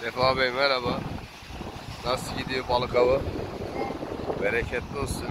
Sefa Bey merhaba. Nasıl gidiyor balık avı? Bereketli olsun.